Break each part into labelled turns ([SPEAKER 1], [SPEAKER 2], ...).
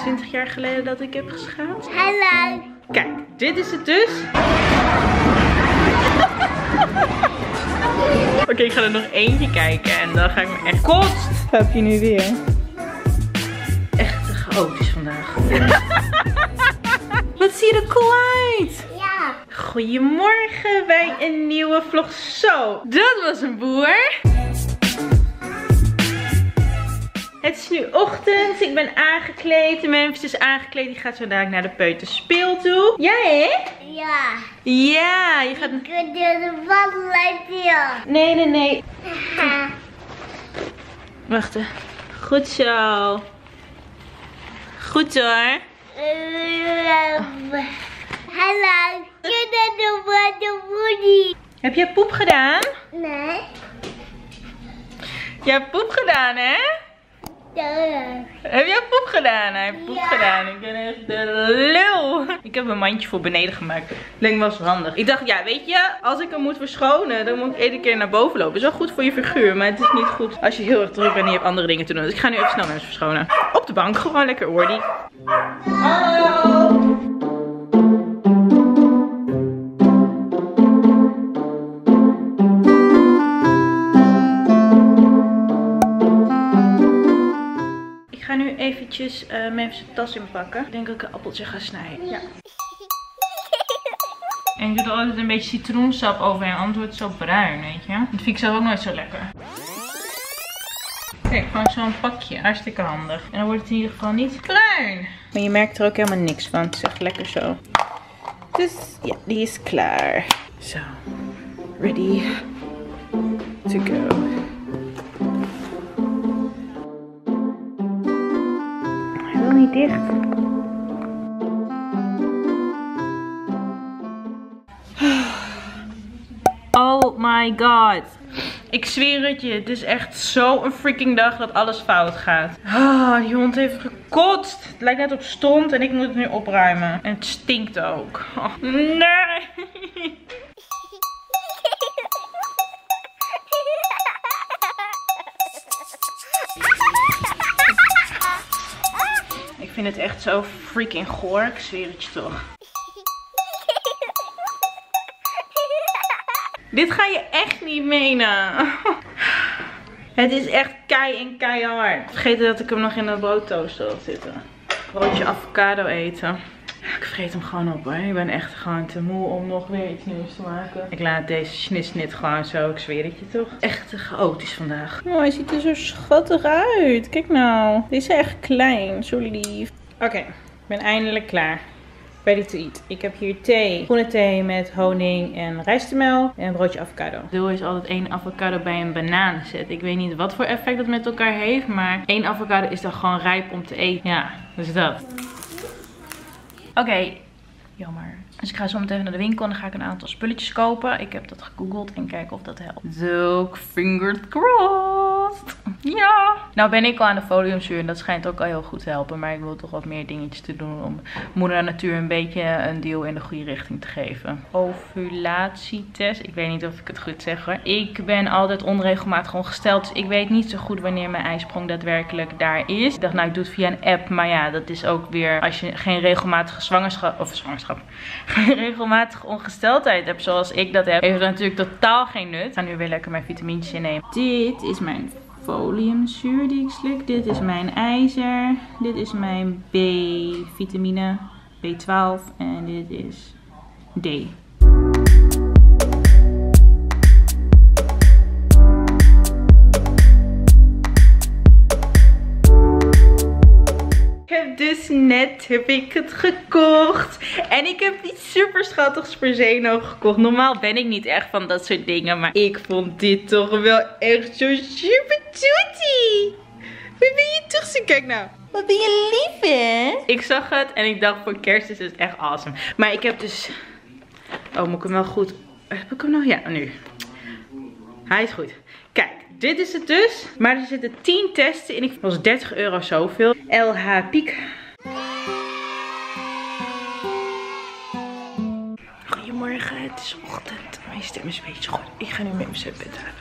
[SPEAKER 1] 20 jaar geleden dat ik heb geschaamd.
[SPEAKER 2] Hallo.
[SPEAKER 1] Kijk, dit is het dus. Oké, ik ga er nog eentje kijken en dan ga ik me echt kost. Heb je nu weer? Echt chaotisch vandaag. Wat zie je er cool uit?
[SPEAKER 2] Ja.
[SPEAKER 1] Goedemorgen bij een nieuwe vlog. Zo, dat was een boer. Het is nu ochtend, ik ben aangekleed. De Memphis is aangekleed, die gaat zo dadelijk naar de peuterspeel toe. Jij hè?
[SPEAKER 2] Ja.
[SPEAKER 1] Ja, je gaat...
[SPEAKER 2] Ik wil de wandelijn hier.
[SPEAKER 1] Nee, nee, nee. Wacht hè. Goed zo. Goed hoor.
[SPEAKER 2] Hallo. Je bent de wandelwoody.
[SPEAKER 1] Heb jij poep gedaan?
[SPEAKER 2] Nee.
[SPEAKER 1] Jij hebt poep gedaan hè? Heb jij poep gedaan? Hij heeft poep
[SPEAKER 2] Ja.
[SPEAKER 1] gedaan. Ik ben echt de lul. Ik heb een mandje voor beneden gemaakt. Wel zo handig. Ik dacht, ja, weet je, als ik hem moet verschonen, dan moet ik iedere keer naar boven lopen. Is wel goed voor je figuur, maar het is niet goed als je heel erg druk bent en je hebt andere dingen te doen. Dus ik ga nu even snel mensen verschonen. Op de bank, gewoon lekker oordie. Hallo! Eventjes uh, Memphis' tas inpakken. Ik denk dat ik een appeltje ga snijden. Ja. En ik doe er altijd een beetje citroensap overheen, anders wordt het zo bruin, weet je. Dat vind ik zelf ook nooit zo lekker. Kijk, gewoon zo'n pakje. Hartstikke handig. En dan wordt het in ieder geval niet klein. Maar je merkt er ook helemaal niks van. Het is echt lekker zo. Dus ja, die is klaar. Zo. Ready to go. Dicht. Oh my god. Ik zweer het je, het is echt zo'n freaking dag dat alles fout gaat. Ah, die hond heeft gekotst. Het lijkt net op stond en ik moet het nu opruimen. En het stinkt ook. Oh, nee. Vind het echt zo freaking goor. Ik zweer het je toch. Dit ga je echt niet menen. Het is echt kei en keihard. Vergeet dat ik hem nog in de broodtoaster had zitten. Broodje avocado eten. Vreet hem gewoon op hoor. Ik ben echt gewoon te moe om nog weer iets nieuws te maken. Ik laat deze snisnit gewoon zo. Ik zweer het je toch. Echt chaotisch vandaag. Oh, hij ziet er zo schattig uit. Kijk nou. Deze is echt klein. Zo lief. Oké, ik ben eindelijk klaar. Ready to eat. Ik heb hier thee. Groene thee met honing en rijstemel. En een broodje avocado. Doel is altijd één avocado bij een banaan zetten. Ik weet niet wat voor effect dat met elkaar heeft. Maar één avocado is dan gewoon rijp om te eten. Ja, dus dat. Oké, jammer. Dus ik ga zo meteen naar de winkel en dan ga ik een aantal spulletjes kopen. Ik heb dat gegoogeld en kijken of dat helpt. Zo, fingers crossed. Ja. Nou ben ik al aan de foliumzuur en dat schijnt ook al heel goed te helpen. Maar ik wil toch wat meer dingetjes te doen om moeder natuur een beetje een deel in de goede richting te geven. Ovulatietest. Ik weet niet of ik het goed zeg hoor. Ik ben altijd onregelmatig ongesteld. Dus ik weet niet zo goed wanneer mijn ijsprong daadwerkelijk daar is. Ik dacht nou ik doe het via een app. Maar ja dat is ook weer als je geen regelmatige zwangerschap. Of zwangerschap. Geen regelmatige ongesteldheid hebt zoals ik dat heb. Heeft natuurlijk totaal geen nut. Ik ga nu weer lekker mijn vitamintjes innemen. Dit is mijn foliumzuur die ik slik. Dit is mijn ijzer. Dit is mijn B-vitamine. B12. En dit is D. dus net heb ik het gekocht. En ik heb iets super schattigs per se nog gekocht. Normaal ben ik niet echt van dat soort dingen. Maar ik vond dit toch wel echt zo super toetie. Wat ben je toch zo? Kijk nou. Wat ben je lief hè? Ik zag het en ik dacht voor kerst is het echt awesome. Maar ik heb dus... Oh, moet ik hem wel goed... Heb ik hem nog? Ja, nu. Hij is goed. Kijk, dit is het dus. Maar er zitten 10 testen in. Ik was 30 euro zoveel. LH Piek. het is ochtend. Mijn stem is een beetje goed. Ik ga nu met mijn bed aan.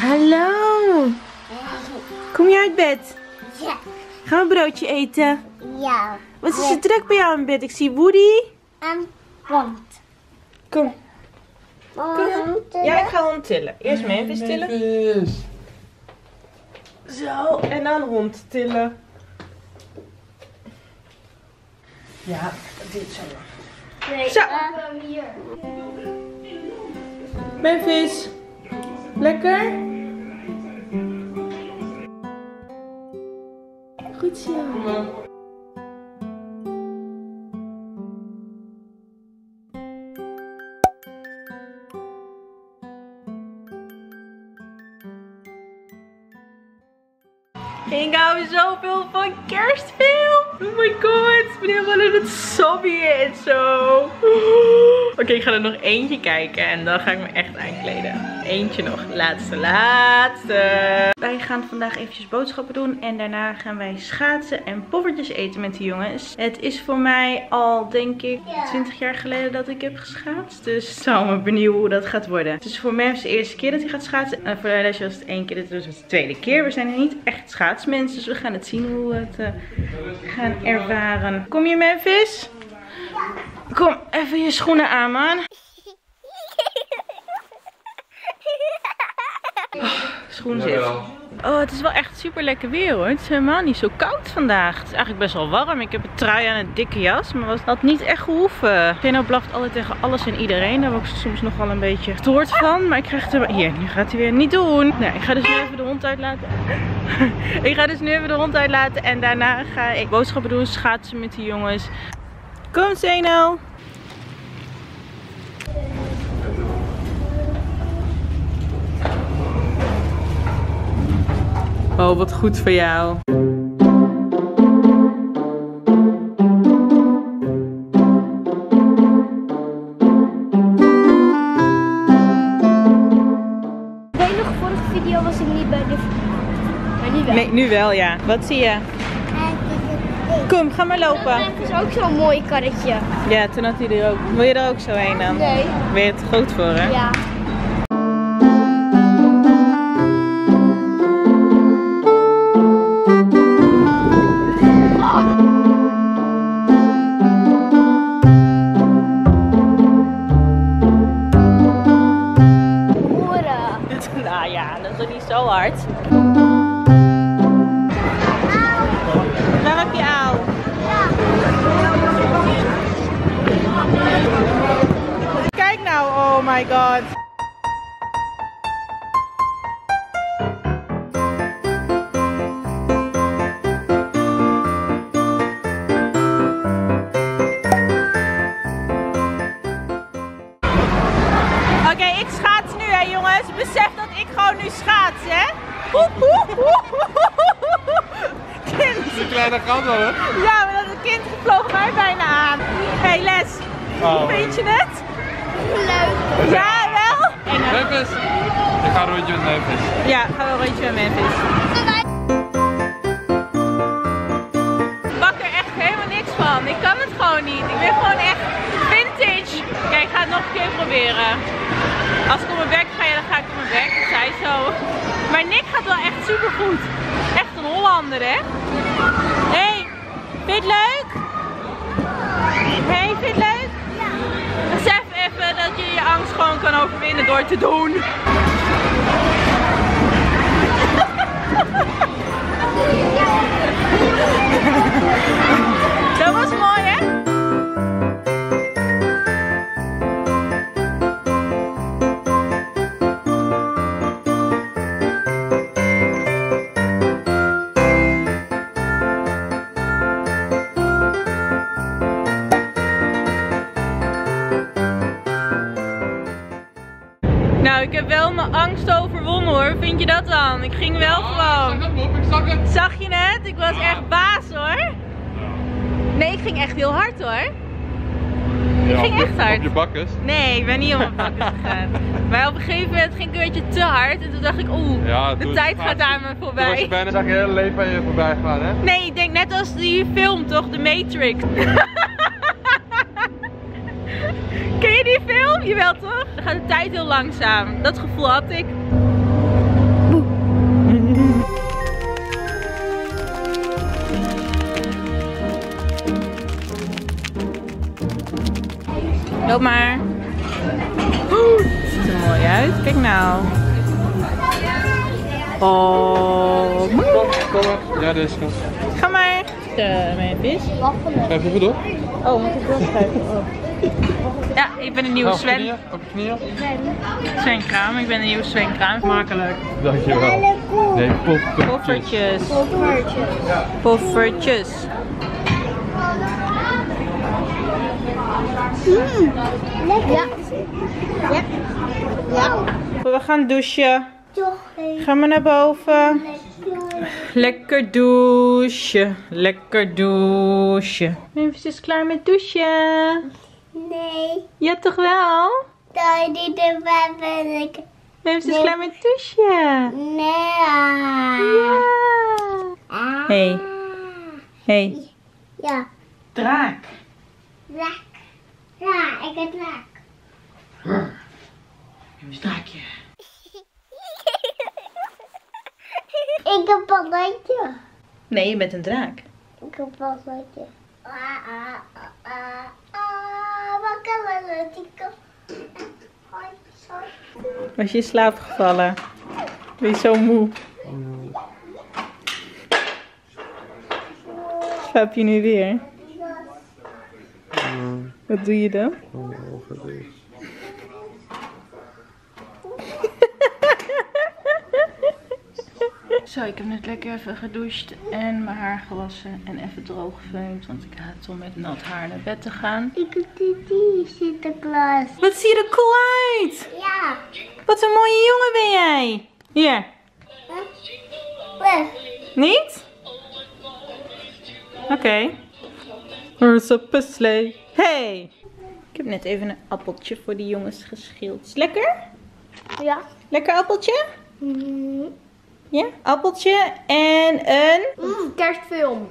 [SPEAKER 1] Hallo. Kom je uit bed? Ja. Gaan we een broodje eten?
[SPEAKER 2] Ja.
[SPEAKER 1] Wat is er druk bij jou in bed? Ik zie Woody
[SPEAKER 2] rond.
[SPEAKER 1] Kom.
[SPEAKER 2] Rond.
[SPEAKER 1] Ja, ik ga hond tillen. Eerst Memphis tillen.
[SPEAKER 3] Memphis.
[SPEAKER 1] Zo, en dan hond tillen. Ja, dit zo.
[SPEAKER 2] Nee,
[SPEAKER 1] Zo.
[SPEAKER 2] hier.
[SPEAKER 1] Memphis. Lekker? Goed zo. Hou zoveel van kerstfilm. Oh my god. Ik ben helemaal in het sobje en zo. Oké, ik ga er nog eentje kijken. En dan ga ik me echt aankleden. Eentje nog. Laatste, laatste. Wij gaan vandaag eventjes boodschappen doen. En daarna gaan wij schaatsen en poffertjes eten met de jongens. Het is voor mij al, denk ik, 20 jaar geleden dat ik heb geschaatst. Dus ik zou me benieuwen hoe dat gaat worden. Het is voor mij de eerste keer dat hij gaat schaatsen. En voor de lesje was het één keer. Dit was het de tweede keer. We zijn niet echt schaatsmensen. Dus we gaan het zien hoe we het eh, gaan ervaren. Kom je Memphis? Kom even je schoenen aan, man. Schoen zit. Oh, het is wel echt super lekker weer hoor. Het is helemaal niet zo koud vandaag. Het is eigenlijk best wel warm. Ik heb een trui aan een dikke jas, maar was had niet echt gehoeven. Geno blaft altijd tegen alles en iedereen. Daar word ik soms nog wel een beetje gestoord van. Maar ik krijg het er... Hier, nu gaat hij weer niet doen. Nee, ik ga dus nu even de hond uitlaten. ik ga dus nu even de hond uitlaten en daarna ga ik boodschappen doen, schaatsen met die jongens. Kom Zeno. Oh, wat goed voor jou.
[SPEAKER 2] Video was ik niet bij de... Maar nu wel.
[SPEAKER 1] Nee, nu wel ja. Wat zie je? Kom, ga maar lopen.
[SPEAKER 2] Het is ook zo'n mooi karretje.
[SPEAKER 1] Ja, toen had hij er ook. Wil je er ook zo heen dan?
[SPEAKER 2] Nee.
[SPEAKER 1] Ben je het groot voor hè?
[SPEAKER 2] Ja.
[SPEAKER 1] My god. Oké, ik schaats nu hè jongens. Besef dat ik gewoon nu schaats hè. Woe, woe. Kind.
[SPEAKER 3] Een kleine wel, hè?
[SPEAKER 1] Ja, maar dat kind vloog mij bijna aan. Hé hey, Les,
[SPEAKER 3] Oh.
[SPEAKER 1] hoe vind je het?
[SPEAKER 2] Leuk.
[SPEAKER 1] Ja, wel?
[SPEAKER 3] Memphis. Ik ga een rondje met Memphis.
[SPEAKER 1] Ja, gaan we een rondje met Memphis. Ik bak er echt helemaal niks van. Ik kan het gewoon niet. Ik ben gewoon echt vintage. Kijk, ik ga het nog een keer proberen. Als ik op mijn bek ga, dan ga ik op mijn bek. Dat zei zo. Maar Nick gaat wel echt super goed. Echt een Hollander, hè? Hé, hey, vind je het leuk? Hé, hey, vind je het leuk? Dat je je angst gewoon kan overwinnen door te doen. dat dan? Ik ging wel gewoon.
[SPEAKER 3] het, Bob. Ik zag het.
[SPEAKER 1] Zag je het? Ik was echt baas hoor. Nee, ik ging echt heel hard hoor.
[SPEAKER 3] Ja,
[SPEAKER 1] ging echt hard.
[SPEAKER 3] Op je bakkes.
[SPEAKER 1] Nee, ik ben niet op mijn bakken gegaan. Maar op een gegeven moment ging ik een beetje te hard. En toen dacht ik, oeh,
[SPEAKER 3] Ja,
[SPEAKER 1] de tijd gaat aan me
[SPEAKER 3] Toen was je
[SPEAKER 1] voorbij.
[SPEAKER 3] bijna zag je hele leven aan je voorbij gaan, hè?
[SPEAKER 1] Nee, ik denk net als die film toch, The Matrix. Ken je die film? Jawel toch? Dan gaat de tijd heel langzaam. Dat gevoel had ik. Loop maar. Ziet er mooi uit. Kijk nou. Oh,
[SPEAKER 3] Kom, kom maar. Ja, deze kant.
[SPEAKER 1] ga maar. De mijn vis.
[SPEAKER 3] Schrijf even door.
[SPEAKER 1] Oh, moet ik wel schrijven? Ja, ik ben een nieuwe
[SPEAKER 3] je
[SPEAKER 1] Sven.
[SPEAKER 3] knieën, Op je knieën.
[SPEAKER 1] Sven Kraam. Ik ben een nieuwe Sven Kraam.
[SPEAKER 3] Makkelijk. Dankjewel. Nee, poffertjes.
[SPEAKER 1] Poffertjes.
[SPEAKER 2] Poffertje.
[SPEAKER 1] Poffertjes.
[SPEAKER 2] Lekker. Ja. Ja. Ja.
[SPEAKER 1] We gaan douchen. Gaan we naar boven.
[SPEAKER 2] lekker.
[SPEAKER 1] Lekker douchen. Lekker douchen. Memphis is klaar met douchen.
[SPEAKER 2] Nee.
[SPEAKER 1] Ja, toch wel?
[SPEAKER 2] Dat die de ben ik.
[SPEAKER 1] Memphis is
[SPEAKER 2] Nee.
[SPEAKER 1] klaar met douchen.
[SPEAKER 2] Nee.
[SPEAKER 1] Ja.
[SPEAKER 2] Ah.
[SPEAKER 1] Hey. Hey.
[SPEAKER 2] Ja.
[SPEAKER 1] Draak.
[SPEAKER 2] Lek. Ja, ik heb lek.
[SPEAKER 1] Draakje.
[SPEAKER 2] Ik heb een balletje.
[SPEAKER 1] Nee, je bent een draak.
[SPEAKER 2] Ik heb een balletje. Ah, ah, ah, ah, ah. Wat kan balletje? Hoi, zo.
[SPEAKER 1] Was je in slaap gevallen? Ben je zo moe? Slaap je nu weer? Wat doe je dan? Zo, ik heb net lekker even gedoucht en mijn haar gewassen en even droog gefeund. Want ik haat om met nat haar naar bed te gaan.
[SPEAKER 2] Ik heb die, die Sinterklaas.
[SPEAKER 1] Wat zie je er cool uit!
[SPEAKER 2] Ja.
[SPEAKER 1] Wat een mooie jongen ben jij! Hier,
[SPEAKER 2] Weg.
[SPEAKER 1] niet? Oké. Is een puzzle. Hey! Ik heb net even een appeltje voor die jongens geschild. Is lekker?
[SPEAKER 2] Ja.
[SPEAKER 1] Lekker appeltje?
[SPEAKER 2] Mm.
[SPEAKER 1] Ja, appeltje en een...
[SPEAKER 2] Mm, kerstfilm.